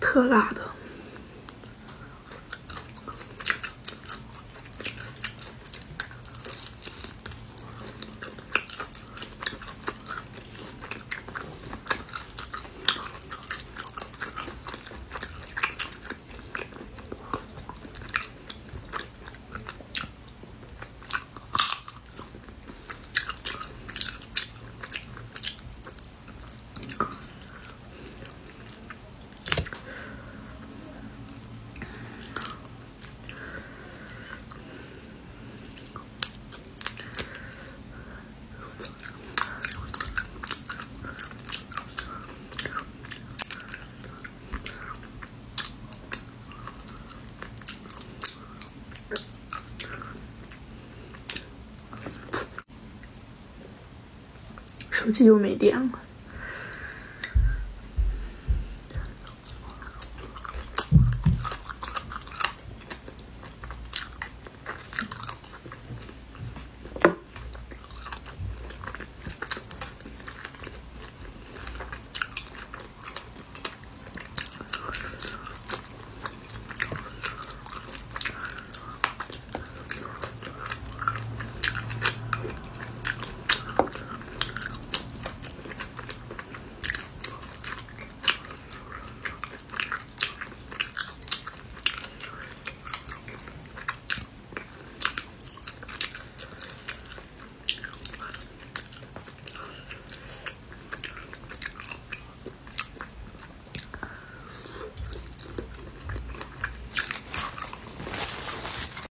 特辣的。手机又没电了。